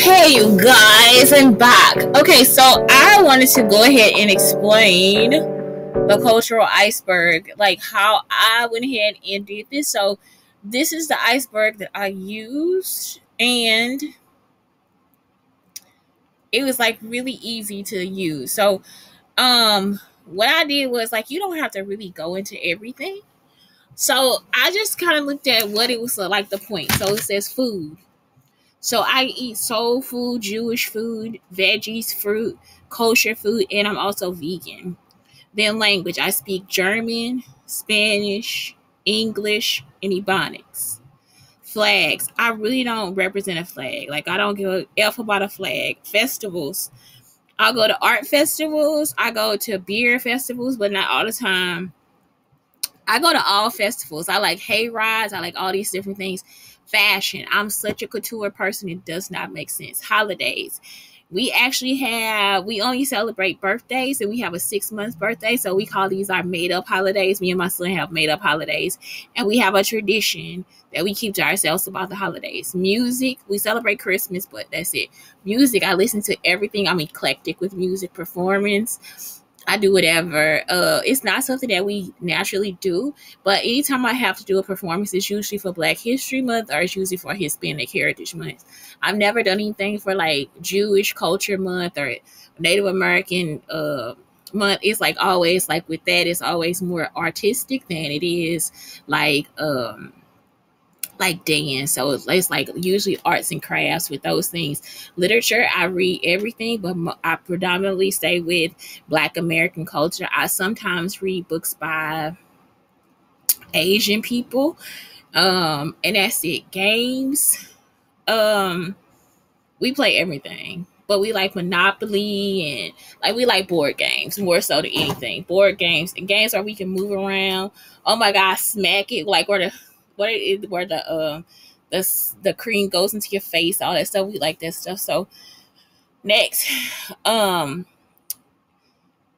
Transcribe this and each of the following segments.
Hey, you guys, I'm back. Okay, so I wanted to go ahead and explain the cultural iceberg, like how I went ahead and did this. So, this is the iceberg that I used, and it was like really easy to use. So, um, what I did was like, you don't have to really go into everything. So, I just kind of looked at what it was like the point. So, it says food so I eat soul food, Jewish food, veggies, fruit, kosher food, and I'm also vegan. Then language, I speak German, Spanish, English, and Ebonics. Flags, I really don't represent a flag. Like I don't give a f about a flag. Festivals, I go to art festivals. I go to beer festivals, but not all the time. I go to all festivals. I like hay rides. I like all these different things fashion. I'm such a couture person, it does not make sense. Holidays. We actually have, we only celebrate birthdays and we have a six month birthday. So we call these our made up holidays. Me and my son have made up holidays. And we have a tradition that we keep to ourselves about the holidays. Music, we celebrate Christmas, but that's it. Music, I listen to everything. I'm eclectic with music performance I do whatever. Uh, it's not something that we naturally do, but anytime I have to do a performance, it's usually for Black History Month or it's usually for Hispanic Heritage Month. I've never done anything for like Jewish Culture Month or Native American uh, month. It's like always like with that, it's always more artistic than it is like um like dance. So it's like usually arts and crafts with those things. Literature, I read everything, but I predominantly stay with Black American culture. I sometimes read books by Asian people. Um, and that's it. Games. Um, we play everything but we like Monopoly and like we like board games more so than anything. Board games and games where we can move around. Oh my god, smack it like where the what it is where the uh the the cream goes into your face, all that stuff. We like that stuff. So next, um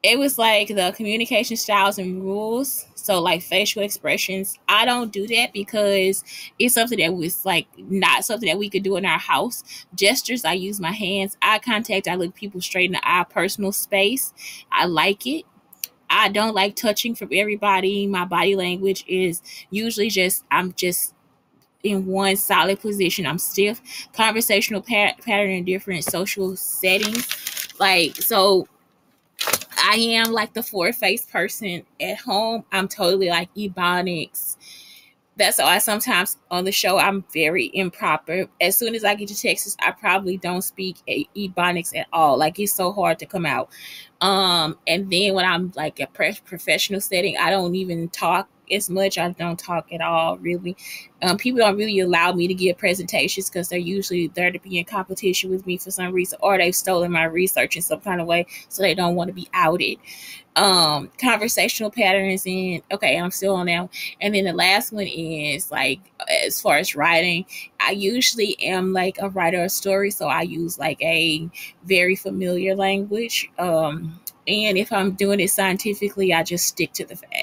it was like the communication styles and rules. So like facial expressions, I don't do that because it's something that was like not something that we could do in our house. Gestures, I use my hands. Eye contact, I look people straight in the eye. Personal space, I like it. I don't like touching from everybody. My body language is usually just I'm just in one solid position. I'm stiff. Conversational pat- pattern in different social settings. Like so I am like the four face person at home. I'm totally like ebonics that's why sometimes on the show I'm very improper. As soon as I get to Texas, I probably don't speak Ebonics at all. Like it's so hard to come out. Um, and then when I'm like a professional setting, I don't even talk as much. I don't talk at all, really. Um, people don't really allow me to give presentations because they're usually there to be in competition with me for some reason, or they've stolen my research in some kind of way, so they don't want to be outed um conversational patterns and okay i'm still on that and then the last one is like as far as writing i usually am like a writer of story so i use like a very familiar language um and if i'm doing it scientifically i just stick to the facts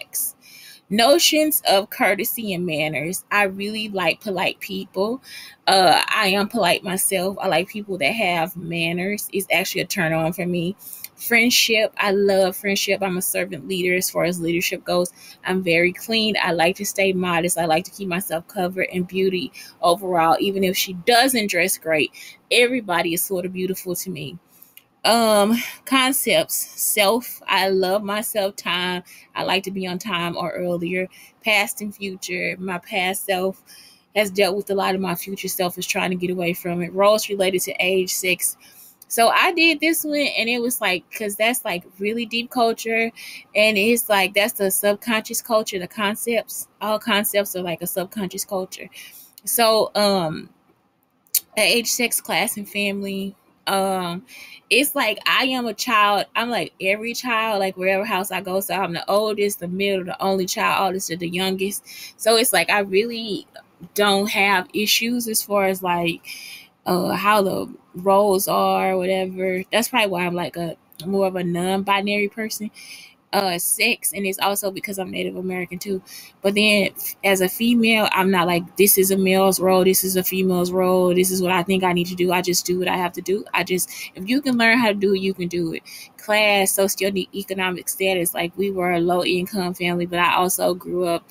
notions of courtesy and manners. I really like polite people. Uh, I am polite myself. I like people that have manners. It's actually a turn on for me. Friendship. I love friendship. I'm a servant leader as far as leadership goes. I'm very clean. I like to stay modest. I like to keep myself covered in beauty overall. Even if she doesn't dress great, everybody is sort of beautiful to me um concepts. Self i love myself time. I like to be on time or earlier. Past and future. My past self has dealt with a lot of my future self is trying to get away from it. Roles related to age six so I did this one and it was like because that's like really deep culture and it's like that's the subconscious culture, the concepts, all concepts are like a subconscious culture. So um age, sex, class, and family. Um it's like I am a child. I'm like every child, like wherever house I go. So I'm the oldest, the middle, the only child, oldest, or the youngest. So it's like I really don't have issues as far as like uh how the roles are whatever that's probably why i'm like a more of a non-binary person uh sex and it's also because I'm Native American too. But then as a female, I'm not like this is a male's role, this is a female's role, this is what I think I need to do. I just do what I have to do. I just if you can learn how to do it, you can do it. Class, socioeconomic status, like we were a low income family, but I also grew up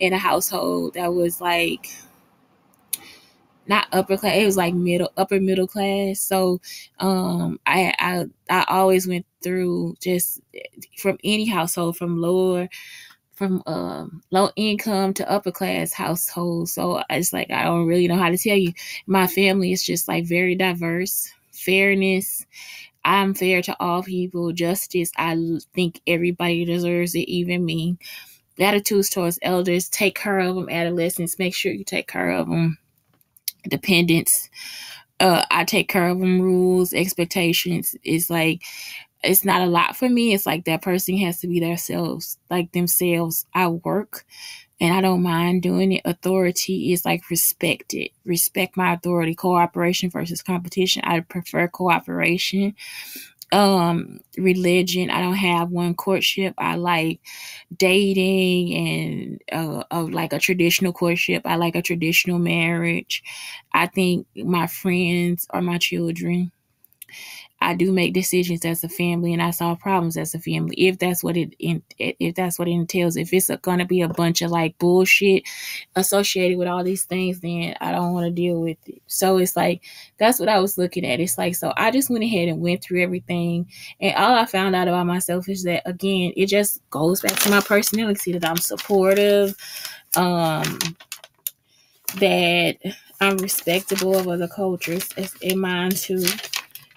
in a household that was like not upper class it was like middle upper middle class. So um i i i always went through just from any household from lower from um low income to upper class household so it's like i don't really know how to tell you. My family is just like very diverse. Fairness i'm fair to all people. Justice i think everybody deserves it even me. Attitudes towards elders take care of them adolescents make sure you take care of them dependents. Uh, I take care of them. Rules, expectations. It's like it's not a lot for me. It's like that person has to be themselves, like themselves. I work and I don't mind doing it. Authority is like respected. Respect my authority. Cooperation versus competition. I prefer cooperation um religion. I don't have one courtship. I like dating and uh, of like a traditional courtship. I like a traditional marriage. I think my friends are my children I do make decisions as a family and I solve problems as a family if that's what it if that's what it entails. If it's going to be a bunch of like bullshit associated with all these things, then I don't want to deal with it. So it's like that's what I was looking at. It's like so I just went ahead and went through everything, and all I found out about myself is that again, it just goes back to my personality that I'm supportive, um, that I'm respectable of other cultures in mine too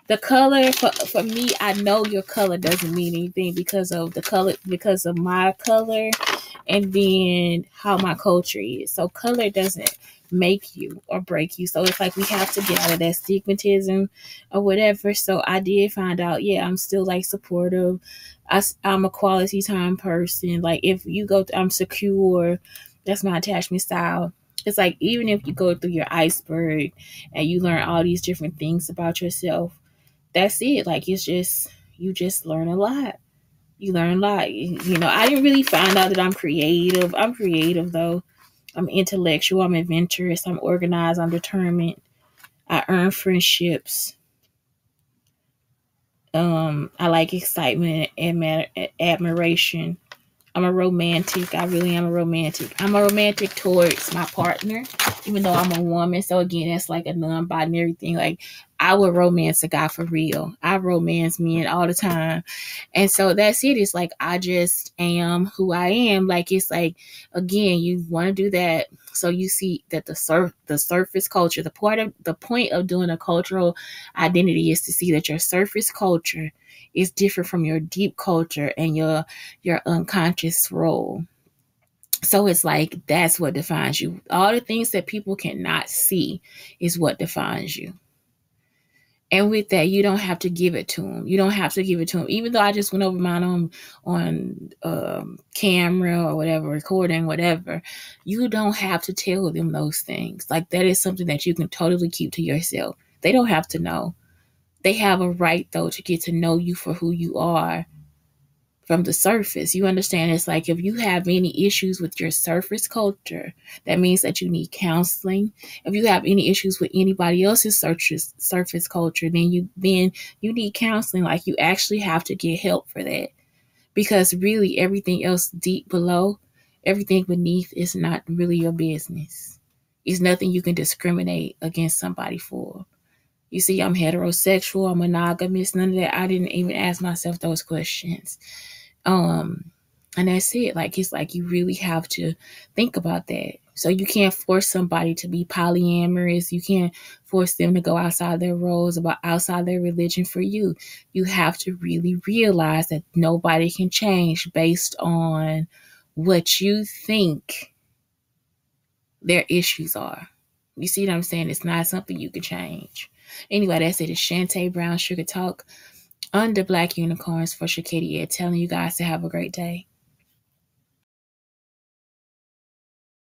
the color for, for me i know your color doesn't mean anything because of the color because of my color and then how my culture is. So color doesn't make you or break you. So it's like we have to get out of that stigmatism or whatever. So i did find out yeah i'm still like supportive. I, i'm a quality time person. Like if you go to, i'm secure. That's my attachment style. It's like even if you go through your iceberg and you learn all these different things about yourself that's it. Like it's just you just learn a lot. You learn a lot. You know, I didn't really find out that I'm creative. I'm creative though. I'm intellectual. I'm adventurous. I'm organized. I'm determined. I earn friendships. Um, I like excitement and admiration. I'm a romantic. I really am a romantic. I'm a romantic towards my partner, even though I'm a woman. So again, that's like a non-binary thing. Like I would romance a guy for real. I romance men all the time. And so that's it. It's like I just am who I am. Like it's like again, you want to do that so you see that the surf the surface culture, the part of the point of doing a cultural identity is to see that your surface culture is different from your deep culture and your your unconscious role. So it's like that's what defines you. All the things that people cannot see is what defines you. And with that, you don't have to give it to them. You don't have to give it to them. Even though I just went over mine on on um, camera or whatever, recording, whatever, you don't have to tell them those things. Like that is something that you can totally keep to yourself. They don't have to know. They have a right though to get to know you for who you are from the surface. You understand? It's like if you have any issues with your surface culture, that means that you need counseling. If you have any issues with anybody else's surface surface culture, then you then you need counseling. Like you actually have to get help for that. Because really everything else deep below, everything beneath is not really your business. It's nothing you can discriminate against somebody for. You see, I'm heterosexual, I'm monogamous, none of that. I didn't even ask myself those questions. Um, and that's it. Like it's like you really have to think about that. So you can't force somebody to be polyamorous. You can't force them to go outside their roles about outside their religion for you. You have to really realize that nobody can change based on what you think their issues are. You see what I'm saying? It's not something you can change. Anyway, that's it. It's Shante Brown Sugar Talk under Black Unicorns for Shakadia, telling you guys to have a great day.